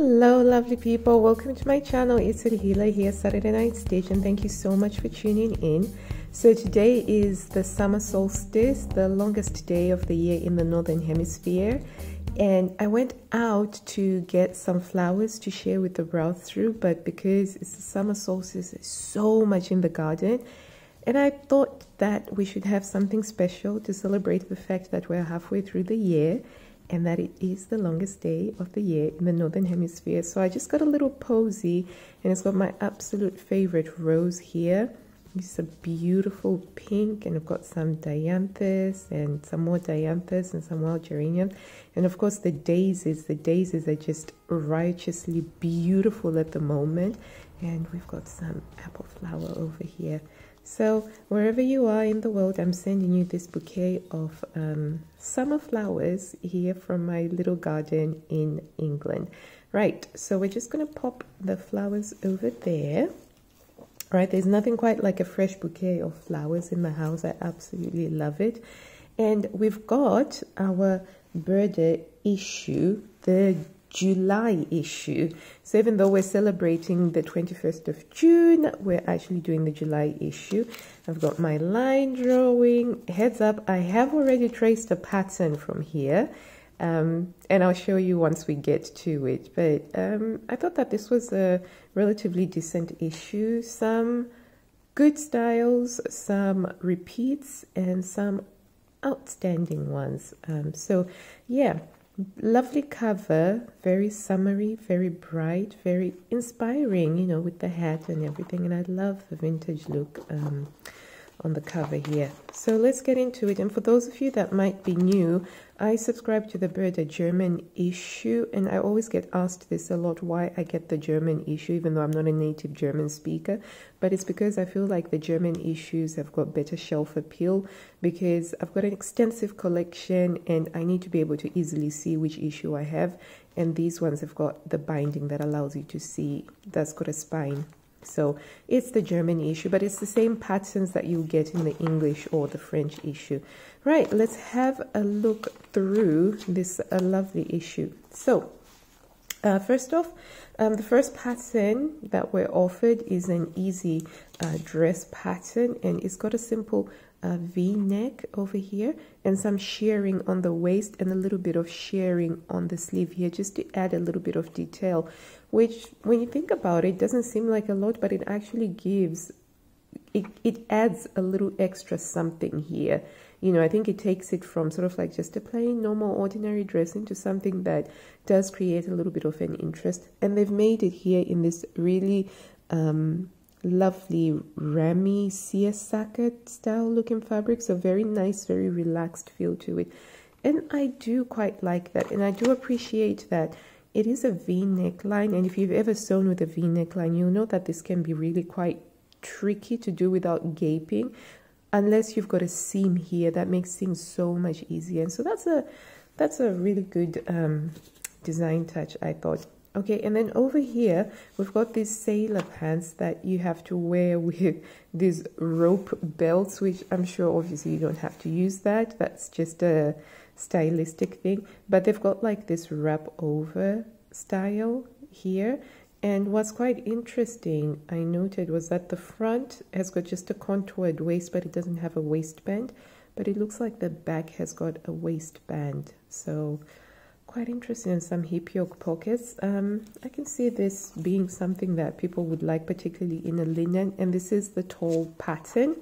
Hello lovely people, welcome to my channel. It's Adhila here, Saturday Night and thank you so much for tuning in. So today is the summer solstice, the longest day of the year in the Northern Hemisphere. And I went out to get some flowers to share with the browse through, but because it's the summer solstice, there's so much in the garden. And I thought that we should have something special to celebrate the fact that we're halfway through the year and that it is the longest day of the year in the northern hemisphere. So I just got a little posy and it's got my absolute favorite rose here. It's a beautiful pink and I've got some dianthus and some more dianthus and some wild geranium. And of course the daisies, the daisies are just righteously beautiful at the moment. And we've got some apple flower over here. So wherever you are in the world, I'm sending you this bouquet of um, summer flowers here from my little garden in England. Right, so we're just going to pop the flowers over there. Right, there's nothing quite like a fresh bouquet of flowers in the house. I absolutely love it. And we've got our Burda issue, the July issue. So even though we're celebrating the 21st of June, we're actually doing the July issue. I've got my line drawing. Heads up, I have already traced a pattern from here. Um, and I'll show you once we get to it. But um, I thought that this was a relatively decent issue. Some good styles, some repeats, and some outstanding ones. Um, so yeah, lovely cover, very summery, very bright, very inspiring, you know, with the hat and everything. And I love the vintage look um, on the cover here. So let's get into it. And for those of you that might be new, I subscribe to the Burda German issue, and I always get asked this a lot why I get the German issue, even though I'm not a native German speaker. But it's because I feel like the German issues have got better shelf appeal because I've got an extensive collection and I need to be able to easily see which issue I have. And these ones have got the binding that allows you to see that's got a spine. So it's the German issue, but it's the same patterns that you get in the English or the French issue. Right, let's have a look through this uh, lovely issue. So, uh, first off, um, the first pattern that we're offered is an easy uh, dress pattern and it's got a simple uh, v-neck over here and some shirring on the waist and a little bit of shirring on the sleeve here just to add a little bit of detail which when you think about it doesn't seem like a lot but it actually gives it, it adds a little extra something here. You know i think it takes it from sort of like just a plain normal ordinary dress into something that does create a little bit of an interest. And they've made it here in this really um, lovely ramie seersucker style looking fabric so very nice very relaxed feel to it. And i do quite like that and i do appreciate that it is a v neckline and if you've ever sewn with a v neckline you'll know that this can be really quite tricky to do without gaping. Unless you've got a seam here that makes things so much easier. And so that's a that's a really good um, design touch i thought. Okay and then over here we've got these sailor pants that you have to wear with these rope belts which i'm sure obviously you don't have to use that. That's just a stylistic thing but they've got like this wrap over style here and what's quite interesting i noted was that the front has got just a contoured waist but it doesn't have a waistband but it looks like the back has got a waistband so quite interesting in some hip yoke pockets. Um, I can see this being something that people would like, particularly in a linen, and this is the tall pattern.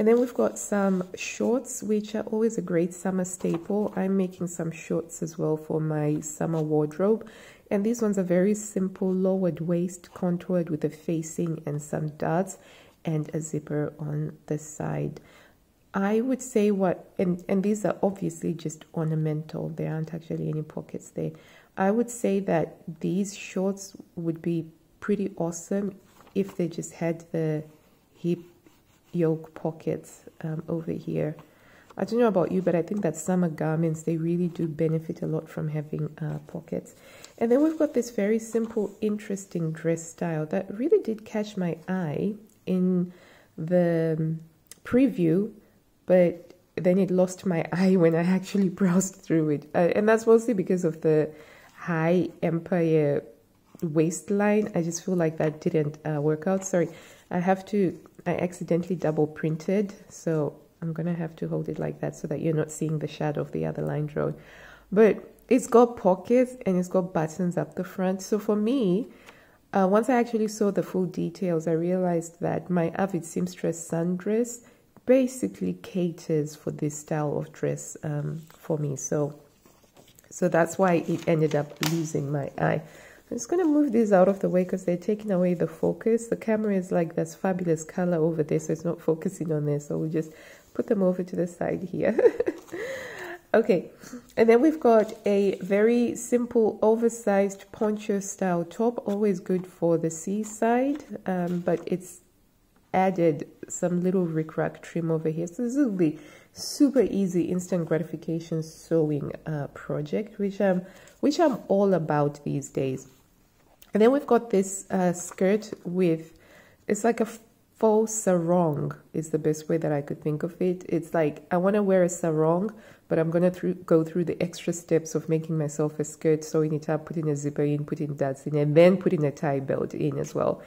And then we've got some shorts, which are always a great summer staple. I'm making some shorts as well for my summer wardrobe. And these ones are very simple, lowered waist, contoured with a facing and some dots and a zipper on the side. I would say what, and, and these are obviously just ornamental, there aren't actually any pockets there. I would say that these shorts would be pretty awesome if they just had the hip yoke pockets um, over here. I don't know about you, but I think that summer garments, they really do benefit a lot from having uh, pockets. And then we've got this very simple, interesting dress style that really did catch my eye in the um, preview but then it lost my eye when I actually browsed through it. Uh, and that's mostly because of the high empire waistline. I just feel like that didn't uh, work out. Sorry, I have to, I accidentally double printed. So I'm going to have to hold it like that so that you're not seeing the shadow of the other line drawing. But it's got pockets and it's got buttons up the front. So for me, uh, once I actually saw the full details, I realized that my Avid Seamstress sundress basically caters for this style of dress um, for me. So, so that's why it ended up losing my eye. I'm just going to move these out of the way because they're taking away the focus. The camera is like this fabulous color over there, so it's not focusing on this. So we'll just put them over to the side here. okay, and then we've got a very simple oversized poncho style top, always good for the seaside, um, but it's added some little rickrack trim over here. So this will be super easy instant gratification sewing uh, project, which I'm, which I'm all about these days. And then we've got this uh, skirt with, it's like a faux sarong is the best way that I could think of it. It's like I want to wear a sarong, but I'm going to go through the extra steps of making myself a skirt, sewing it up, putting a zipper in, putting that in, and then putting a tie belt in as well.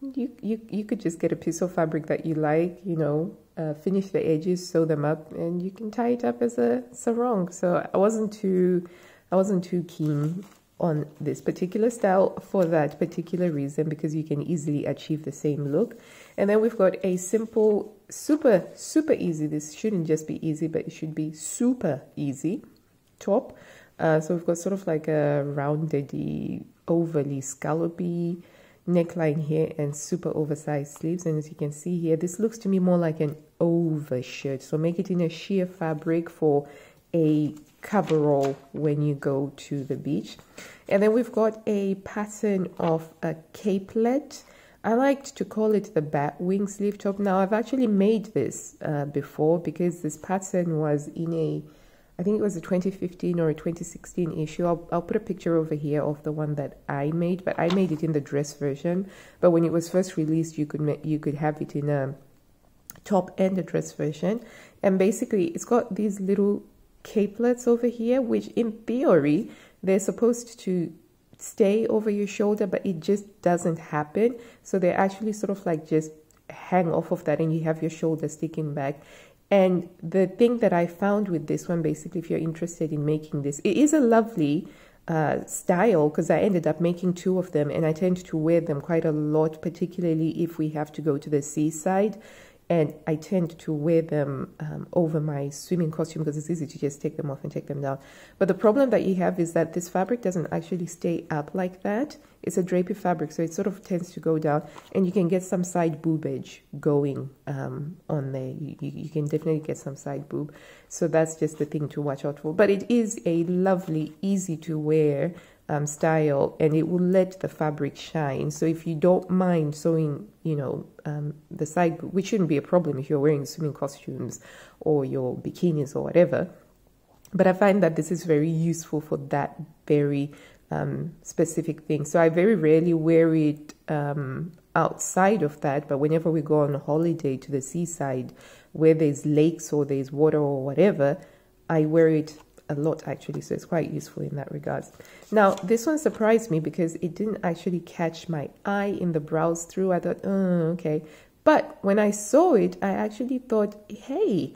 You, you, you could just get a piece of fabric that you like, you know, uh, finish the edges, sew them up, and you can tie it up as a sarong. So I wasn't too, I wasn't too keen on this particular style for that particular reason because you can easily achieve the same look. And then we've got a simple, super, super easy. This shouldn't just be easy, but it should be super easy top. Uh, so we've got sort of like a rounded, overly scallopy neckline here and super oversized sleeves. And as you can see here, this looks to me more like an overshirt. So make it in a sheer fabric for a coverall when you go to the beach. And then we've got a pattern of a capelet I liked to call it the bat wing sleeve top. Now I've actually made this uh, before because this pattern was in a, I think it was a 2015 or a 2016 issue. I'll, I'll put a picture over here of the one that I made, but I made it in the dress version. But when it was first released, you could make you could have it in a top and a dress version. And basically, it's got these little capelets over here, which in theory they're supposed to stay over your shoulder, but it just doesn't happen. So they actually sort of like just hang off of that and you have your shoulder sticking back. And the thing that I found with this one, basically, if you're interested in making this, it is a lovely uh, style because I ended up making two of them and I tend to wear them quite a lot, particularly if we have to go to the seaside and I tend to wear them um, over my swimming costume because it's easy to just take them off and take them down. But the problem that you have is that this fabric doesn't actually stay up like that. It's a drapey fabric, so it sort of tends to go down, and you can get some side boobage going um, on there. You, you, you can definitely get some side boob. So that's just the thing to watch out for. But it is a lovely, easy to wear um, style and it will let the fabric shine. So if you don't mind sewing, you know, um, the side, which shouldn't be a problem if you're wearing swimming costumes or your bikinis or whatever. But I find that this is very useful for that very um, specific thing. So I very rarely wear it um, outside of that, but whenever we go on a holiday to the seaside where there's lakes or there's water or whatever, I wear it a lot actually, so it's quite useful in that regard. Now, this one surprised me because it didn't actually catch my eye in the browse through. I thought, oh, okay. But when I saw it, I actually thought, hey,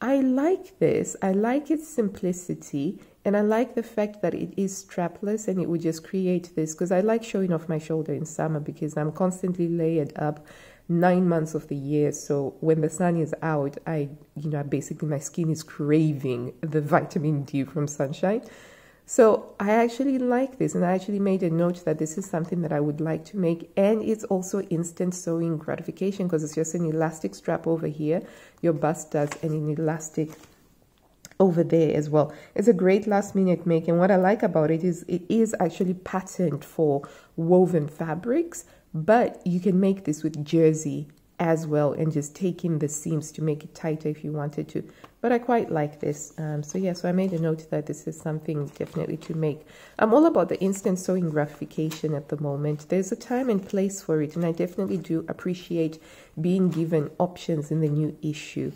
I like this. I like its simplicity and I like the fact that it is strapless and it would just create this because I like showing off my shoulder in summer because I'm constantly layered up nine months of the year. So when the sun is out, I, you know, basically my skin is craving the vitamin D from sunshine. So I actually like this and I actually made a note that this is something that I would like to make and it's also instant sewing gratification because it's just an elastic strap over here. Your bust does and an elastic over there as well. It's a great last minute make and what I like about it is it is actually patterned for woven fabrics but you can make this with jersey as well and just take in the seams to make it tighter if you wanted to. But I quite like this. Um, so yeah, so I made a note that this is something definitely to make. I'm all about the instant sewing gratification at the moment. There's a time and place for it. And I definitely do appreciate being given options in the new issue.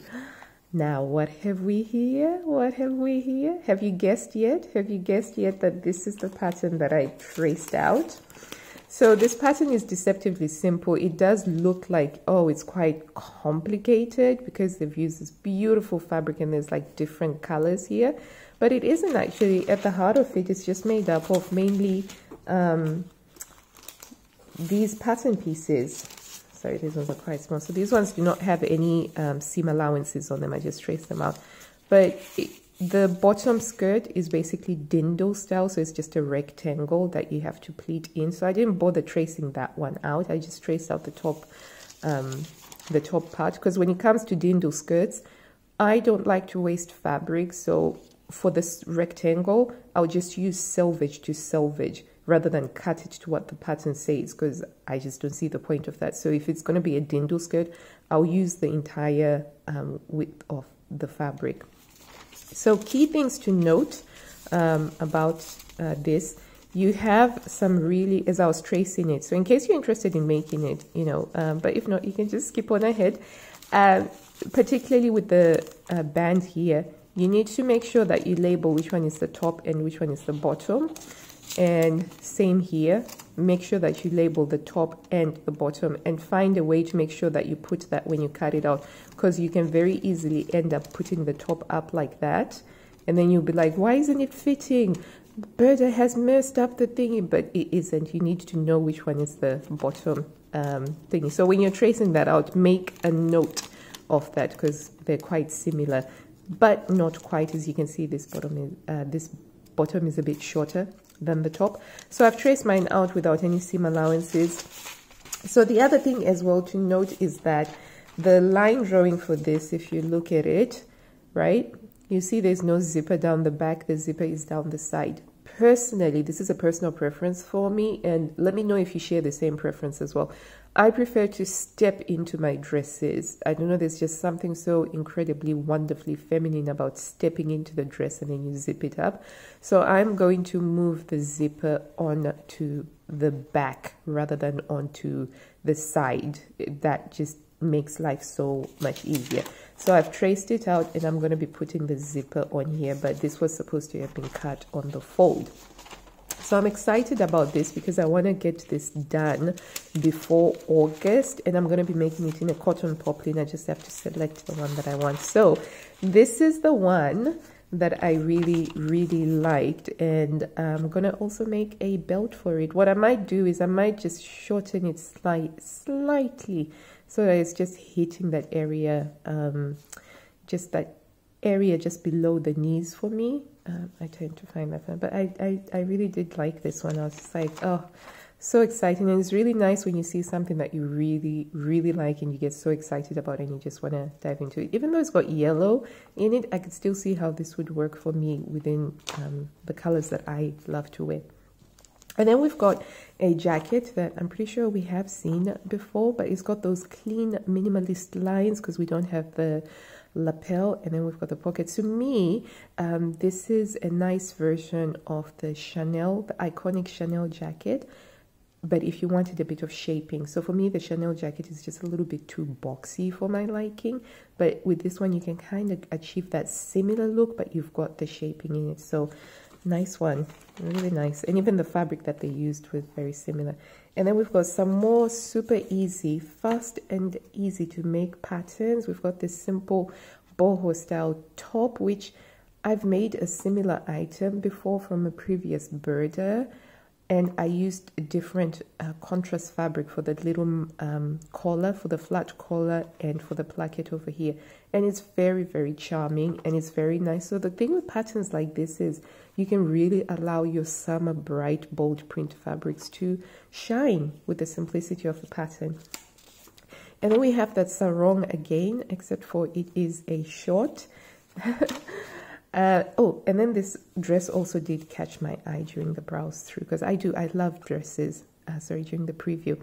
Now, what have we here? What have we here? Have you guessed yet? Have you guessed yet that this is the pattern that I traced out? So this pattern is deceptively simple. It does look like, oh, it's quite complicated because they've used this beautiful fabric and there's like different colors here. But it isn't actually, at the heart of it, it's just made up of mainly um, these pattern pieces. Sorry these ones are quite small. So these ones do not have any um, seam allowances on them. I just traced them out. But it, the bottom skirt is basically dirndl style so it's just a rectangle that you have to pleat in so I didn't bother tracing that one out I just traced out the top um, the top part because when it comes to dirndl skirts I don't like to waste fabric so for this rectangle I'll just use selvage to selvage rather than cut it to what the pattern says because I just don't see the point of that. So if it's going to be a dirndl skirt, I'll use the entire um, width of the fabric. So key things to note um, about uh, this, you have some really, as I was tracing it, so in case you're interested in making it, you know, um, but if not, you can just skip on ahead. Uh, particularly with the uh, band here, you need to make sure that you label which one is the top and which one is the bottom and same here. Make sure that you label the top and the bottom and find a way to make sure that you put that when you cut it out. Because you can very easily end up putting the top up like that. And then you'll be like why isn't it fitting? Burda has messed up the thingy. But it isn't. You need to know which one is the bottom um, thingy. So when you're tracing that out make a note of that because they're quite similar but not quite. As you can see this bottom is uh, this bottom is a bit shorter than the top. So I've traced mine out without any seam allowances. So the other thing as well to note is that the line drawing for this, if you look at it, right, you see there's no zipper down the back, the zipper is down the side. Personally, this is a personal preference for me, and let me know if you share the same preference as well. I prefer to step into my dresses. I don't know, there's just something so incredibly wonderfully feminine about stepping into the dress and then you zip it up. So I'm going to move the zipper on to the back rather than onto the side. That just makes life so much easier. So I've traced it out and I'm going to be putting the zipper on here, but this was supposed to have been cut on the fold. So I'm excited about this because I want to get this done before August and I'm going to be making it in a cotton poplin. I just have to select the one that I want. So this is the one that I really, really liked. And I'm going to also make a belt for it. What I might do is I might just shorten it slight, slightly so that it's just hitting that area, um, just that area just below the knees for me um, I tend to find that fun. But I, I, I really did like this one. I was just like, oh, so exciting. And it's really nice when you see something that you really, really like and you get so excited about and you just want to dive into it. Even though it's got yellow in it, I could still see how this would work for me within um, the colors that I love to wear. And then we've got a jacket that I'm pretty sure we have seen before, but it's got those clean minimalist lines because we don't have the lapel and then we've got the pocket. To me um, this is a nice version of the chanel the iconic chanel jacket but if you wanted a bit of shaping. So for me the chanel jacket is just a little bit too boxy for my liking but with this one you can kind of achieve that similar look but you've got the shaping in it. So nice one. Really nice. And even the fabric that they used was very similar and then we've got some more super easy, fast and easy to make patterns. We've got this simple boho style top, which I've made a similar item before from a previous Burda. And I used a different uh, contrast fabric for the little um, collar, for the flat collar, and for the placket over here. And it's very, very charming and it's very nice. So the thing with patterns like this is you can really allow your summer bright, bold print fabrics to shine with the simplicity of the pattern. And then we have that sarong again, except for it is a short. uh, oh, and then this dress also did catch my eye during the browse through because I do, I love dresses, uh, sorry, during the preview.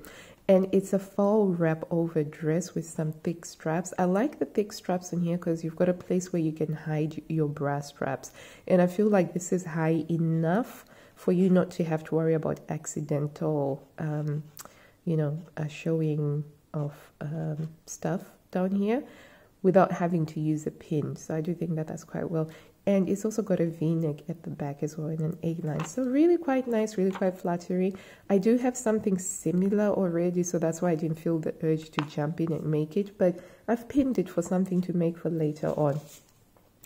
And it's a faux wrap over dress with some thick straps. I like the thick straps in here because you've got a place where you can hide your bra straps. And i feel like this is high enough for you not to have to worry about accidental um, you know showing of um, stuff down here without having to use a pin. So I do think that that's quite well. And it's also got a v-neck at the back as well in an A-line. So really quite nice, really quite flattering. I do have something similar already, so that's why I didn't feel the urge to jump in and make it. But I've pinned it for something to make for later on.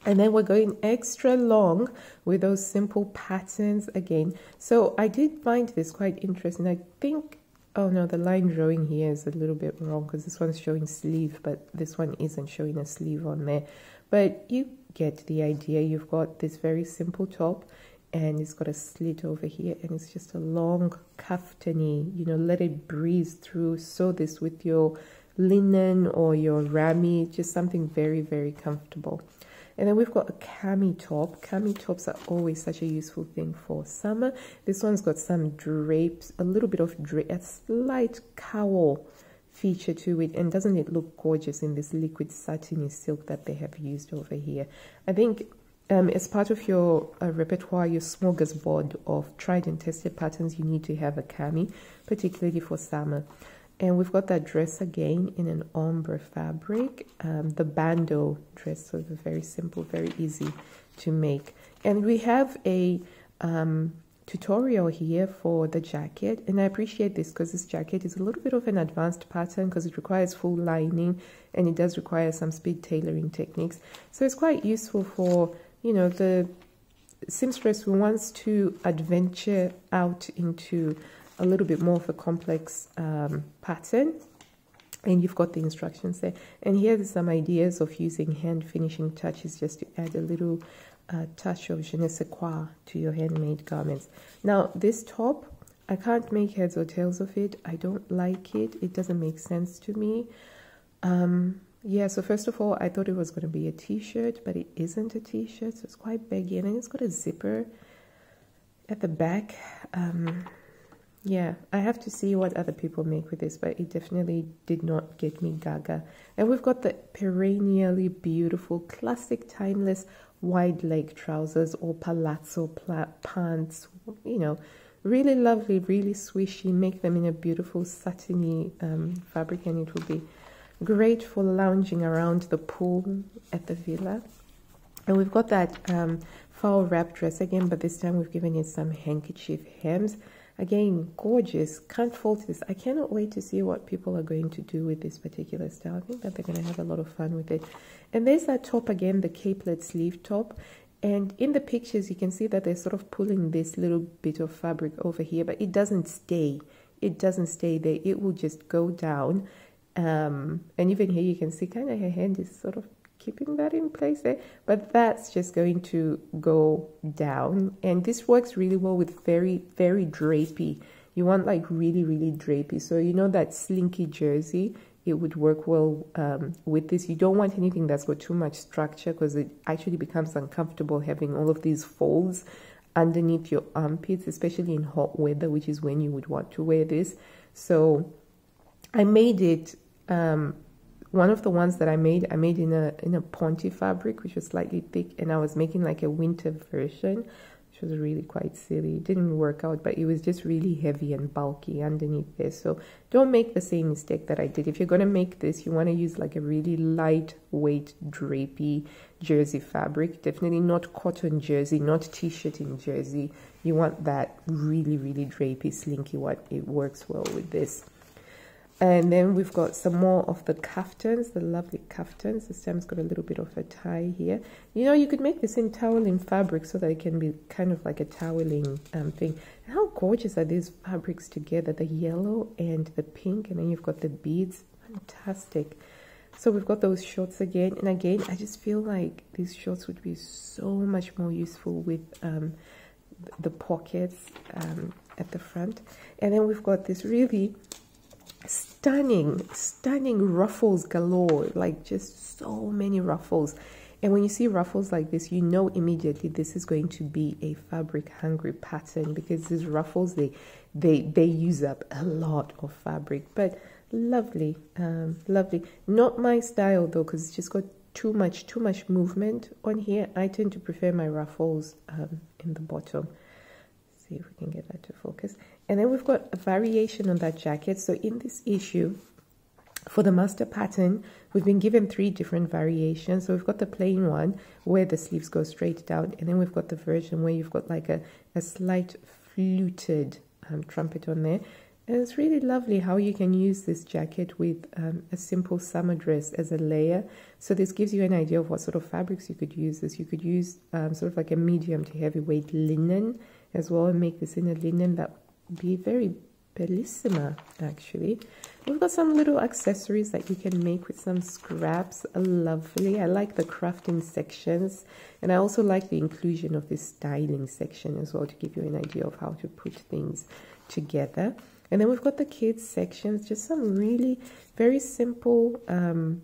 And then we're going extra long with those simple patterns again. So I did find this quite interesting. I think Oh no, the line drawing here is a little bit wrong because this one's showing sleeve, but this one isn't showing a sleeve on there. But you get the idea. You've got this very simple top and it's got a slit over here and it's just a long kaftani, you know, let it breeze through. Sew this with your linen or your ramie, just something very, very comfortable. And then we've got a cami top. Cami tops are always such a useful thing for summer. This one's got some drapes, a little bit of drape, a slight cowl feature to it. And doesn't it look gorgeous in this liquid satiny silk that they have used over here? I think um, as part of your uh, repertoire, your smorgasbord of tried and tested patterns, you need to have a cami, particularly for summer. And we've got that dress again in an ombre fabric, um, the bandeau dress, so very simple, very easy to make. And we have a um, tutorial here for the jacket, and I appreciate this because this jacket is a little bit of an advanced pattern because it requires full lining and it does require some speed tailoring techniques. So it's quite useful for, you know, the seamstress who wants to adventure out into a little bit more of a complex um, pattern. And you've got the instructions there. And here's some ideas of using hand finishing touches just to add a little uh, touch of je ne sais quoi to your handmade garments. Now this top I can't make heads or tails of it. I don't like it. It doesn't make sense to me. Um, yeah so first of all I thought it was going to be a t-shirt but it isn't a t-shirt so it's quite baggy. And it's got a zipper at the back. Um, yeah, I have to see what other people make with this, but it definitely did not get me gaga. And we've got the perennially beautiful, classic, timeless wide leg trousers or palazzo pants, you know, really lovely, really swishy. Make them in a beautiful satiny um, fabric, and it will be great for lounging around the pool at the villa. And we've got that um, faux wrap dress again, but this time we've given it some handkerchief hems. Again, gorgeous. Can't fault this. I cannot wait to see what people are going to do with this particular style. I think that they're going to have a lot of fun with it. And there's that top again, the capelet sleeve top. And in the pictures, you can see that they're sort of pulling this little bit of fabric over here, but it doesn't stay. It doesn't stay there. It will just go down. Um, and even here, you can see kind of her hand is sort of keeping that in place there but that's just going to go down. And this works really well with very very drapey. You want like really really drapey. So you know that slinky jersey? It would work well um, with this. You don't want anything that's got too much structure because it actually becomes uncomfortable having all of these folds underneath your armpits especially in hot weather which is when you would want to wear this. So I made it um, one of the ones that I made, I made in a in a ponte fabric, which was slightly thick, and I was making like a winter version, which was really quite silly. It didn't work out, but it was just really heavy and bulky underneath there. So don't make the same mistake that I did. If you're gonna make this, you want to use like a really lightweight drapey jersey fabric. Definitely not cotton jersey, not t-shirt in jersey. You want that really, really drapey, slinky one. It works well with this. And then we've got some more of the kaftans, the lovely kaftans. This time's got a little bit of a tie here. You know, you could make this in toweling fabric so that it can be kind of like a toweling um, thing. How gorgeous are these fabrics together, the yellow and the pink, and then you've got the beads. Fantastic. So we've got those shorts again. And again, I just feel like these shorts would be so much more useful with um, the pockets um, at the front. And then we've got this really stunning, stunning ruffles galore, like just so many ruffles. And when you see ruffles like this, you know immediately this is going to be a fabric hungry pattern because these ruffles they they they use up a lot of fabric. But lovely, um, lovely. Not my style though, because it's just got too much too much movement on here. I tend to prefer my ruffles um, in the bottom. See if we can get that to focus. And then we've got a variation on that jacket. So in this issue, For the master pattern, we've been given three different variations. So we've got the plain one where the sleeves go straight down, and then we've got the version where you've got like a, a slight fluted um, trumpet on there. And it's really lovely how you can use this jacket with um, a simple summer dress as a layer. So this gives you an idea of what sort of fabrics you could use this. You could use um, sort of like a medium to heavyweight linen as well and make this in a linen that be very bellissima actually. We've got some little accessories that you can make with some scraps. Lovely. I like the crafting sections and I also like the inclusion of this styling section as well to give you an idea of how to put things together. And then we've got the kids sections, just some really very simple um,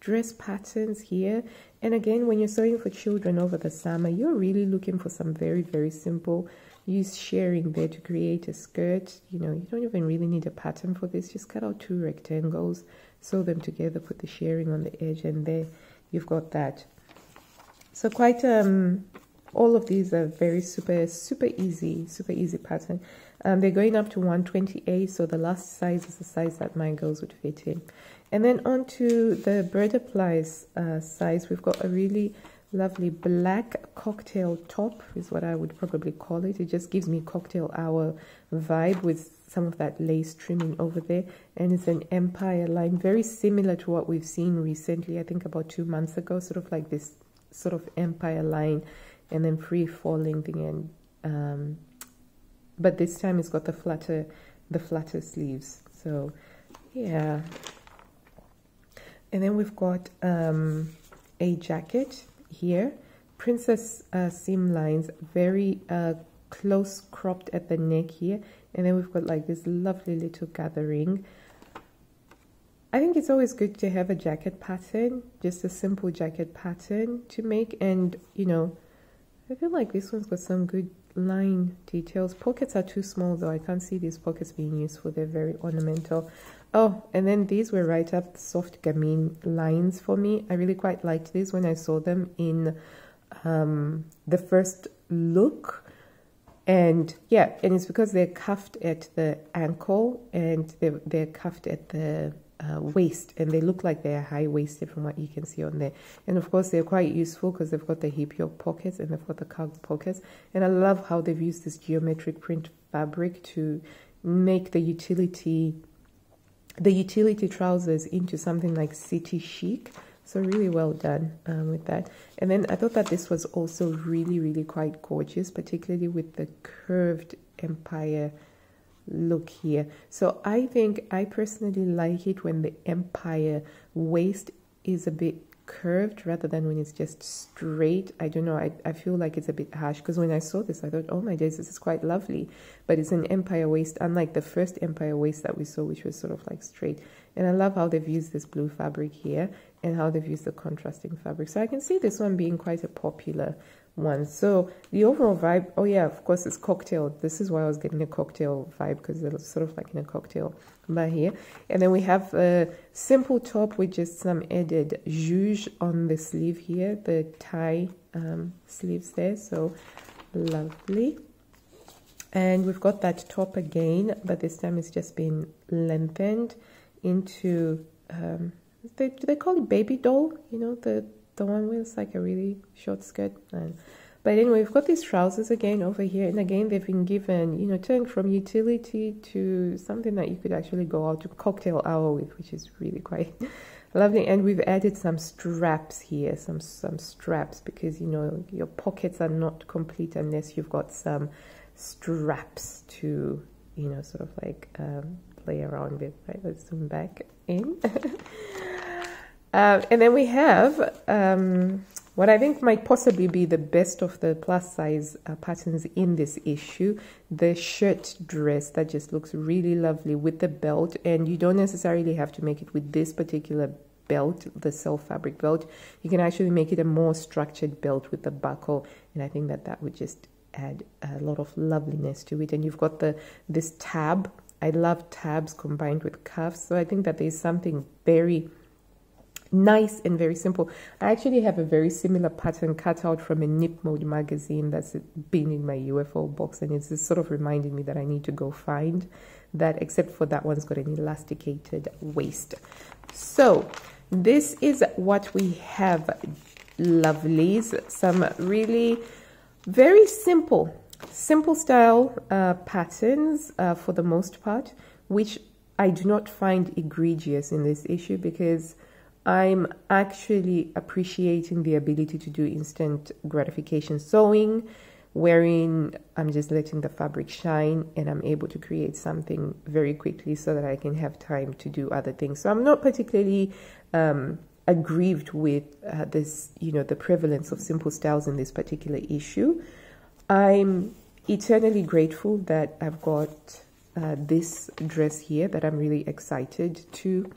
dress patterns here. And again, when you're sewing for children over the summer, you're really looking for some very, very simple use shirring there to create a skirt. You know, you don't even really need a pattern for this. Just cut out two rectangles, sew them together, put the shirring on the edge, and there you've got that. So quite um all of these are very super super easy super easy pattern um, they're going up to 128 so the last size is the size that my girls would fit in and then onto the Burda plus uh, size we've got a really lovely black cocktail top is what I would probably call it. It just gives me cocktail hour vibe with some of that lace trimming over there. And it's an empire line very similar to what we've seen recently I think about two months ago sort of like this sort of empire line and then free falling thing and um, but this time it's got the flatter the flatter sleeves. So yeah. And then we've got um, a jacket here princess uh, seam lines very uh, close cropped at the neck here and then we've got like this lovely little gathering I think it's always good to have a jacket pattern just a simple jacket pattern to make and you know I feel like this one's got some good line details. Pockets are too small though. I can't see these pockets being useful. They're very ornamental. Oh, and then these were right up soft gamine lines for me. I really quite liked these when I saw them in um, the first look. And yeah, and it's because they're cuffed at the ankle and they're, they're cuffed at the uh, waist and they look like they're high waisted from what you can see on there and of course they're quite useful because they've got the hip yoke pockets and they've got the cargo pockets and I love how they've used this geometric print fabric to make the utility the utility trousers into something like city chic so really well done um, with that and then I thought that this was also really really quite gorgeous particularly with the curved empire look here. So I think I personally like it when the empire waist is a bit curved rather than when it's just straight. I don't know. I, I feel like it's a bit harsh because when I saw this, I thought, oh my days, this is quite lovely. But it's an empire waist, unlike the first empire waist that we saw, which was sort of like straight. And I love how they've used this blue fabric here and how they've used the contrasting fabric. So I can see this one being quite a popular one. So the overall vibe, oh yeah, of course, it's cocktail. This is why I was getting a cocktail vibe because it's sort of like in a cocktail bar here. And then we have a simple top with just some added juge on the sleeve here, the tie um, sleeves there. So lovely. And we've got that top again, but this time it's just been lengthened into, um, they, do they call it baby doll? You know, the the one with like a really short skirt and but anyway we've got these trousers again over here and again they've been given you know turned from utility to something that you could actually go out to cocktail hour with which is really quite lovely and we've added some straps here some some straps because you know your pockets are not complete unless you've got some straps to you know sort of like um, play around with right? Let's zoom back in Uh, and then we have um, what I think might possibly be the best of the plus size uh, patterns in this issue the shirt dress that just looks really lovely with the belt. And you don't necessarily have to make it with this particular belt, the self fabric belt. You can actually make it a more structured belt with the buckle. And I think that that would just add a lot of loveliness to it. And you've got the this tab. I love tabs combined with cuffs. So I think that there's something very nice and very simple. I actually have a very similar pattern cut out from a Knipmode magazine that's been in my UFO box, and it's sort of reminding me that I need to go find that, except for that one's got an elasticated waist. So, this is what we have, lovelies. Some really very simple, simple style uh, patterns uh, for the most part, which I do not find egregious in this issue because I'm actually appreciating the ability to do instant gratification sewing, wherein I'm just letting the fabric shine and I'm able to create something very quickly so that I can have time to do other things. So I'm not particularly um, aggrieved with uh, this, you know, the prevalence of simple styles in this particular issue. I'm eternally grateful that I've got uh, this dress here that I'm really excited to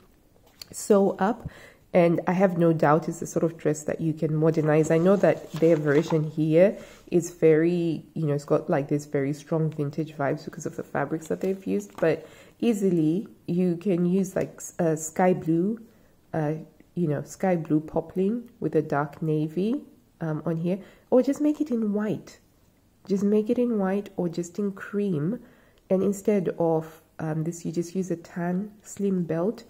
sew up and I have no doubt it's the sort of dress that you can modernize. I know that their version here is very, you know, it's got like this very strong vintage vibes because of the fabrics that they've used, but easily you can use like a sky blue, uh, you know, sky blue poplin with a dark navy um, on here, or just make it in white. Just make it in white or just in cream. And instead of um, this, you just use a tan slim belt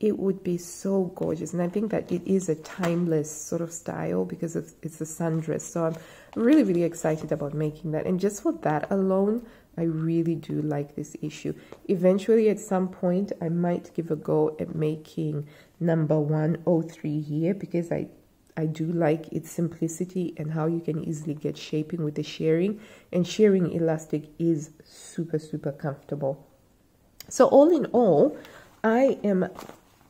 it would be so gorgeous. And I think that it is a timeless sort of style because it's a sundress. So I'm really, really excited about making that. And just for that alone, I really do like this issue. Eventually, at some point, I might give a go at making number 103 here because I I do like its simplicity and how you can easily get shaping with the shirring. And shirring elastic is super, super comfortable. So all in all, I am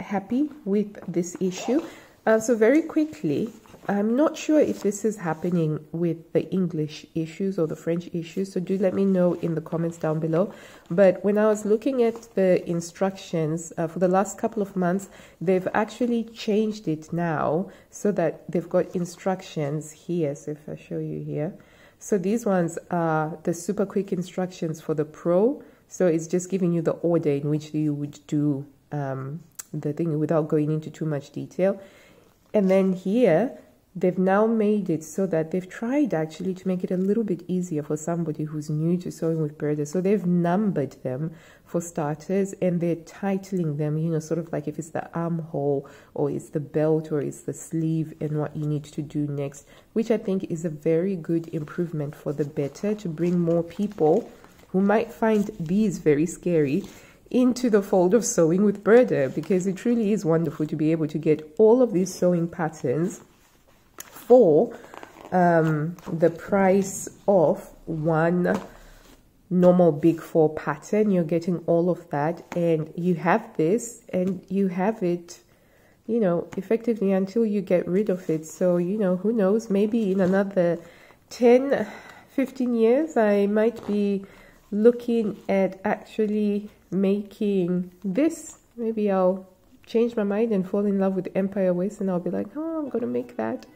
happy with this issue. Uh, so very quickly, I'm not sure if this is happening with the English issues or the French issues, so do let me know in the comments down below. But when I was looking at the instructions uh, for the last couple of months, they've actually changed it now so that they've got instructions here. So if I show you here. So these ones are the super quick instructions for the Pro. So it's just giving you the order in which you would do um, the thing without going into too much detail. And then here, they've now made it so that they've tried actually to make it a little bit easier for somebody who's new to sewing with Burda. So they've numbered them for starters and they're titling them, you know, sort of like if it's the armhole or it's the belt or it's the sleeve and what you need to do next, which I think is a very good improvement for the better to bring more people who might find these very scary into the fold of sewing with Burda because it truly is wonderful to be able to get all of these sewing patterns for um, the price of one normal big four pattern. You're getting all of that and you have this and you have it, you know, effectively until you get rid of it. So, you know, who knows, maybe in another 10, 15 years, I might be looking at actually making this. Maybe I'll change my mind and fall in love with Empire Waist and I'll be like, oh, I'm going to make that.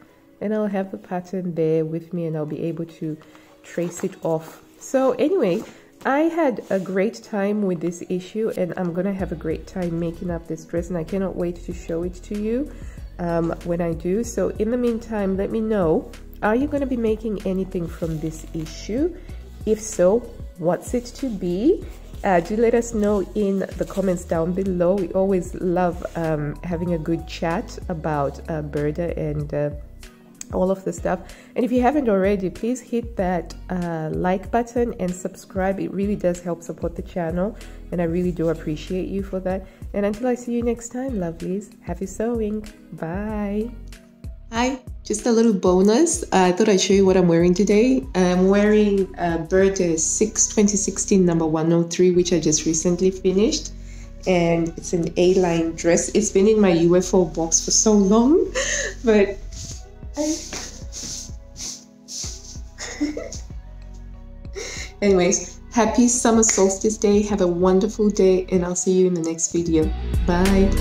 And I'll have the pattern there with me and I'll be able to trace it off. So anyway, I had a great time with this issue and I'm going to have a great time making up this dress and I cannot wait to show it to you um, when I do. So in the meantime, let me know, are you going to be making anything from this issue? If so, what's it to be? Uh, do let us know in the comments down below. We always love um, having a good chat about uh, Burda and uh, all of the stuff. And if you haven't already, please hit that uh, like button and subscribe. It really does help support the channel, and I really do appreciate you for that. And until I see you next time, lovelies, happy sewing. Bye. Hi, just a little bonus. Uh, I thought I'd show you what I'm wearing today. I'm wearing uh, Burda 6 2016 number 103, which I just recently finished. And it's an A-line dress. It's been in my UFO box for so long, but I... Anyways, happy summer solstice day. Have a wonderful day, and I'll see you in the next video. Bye.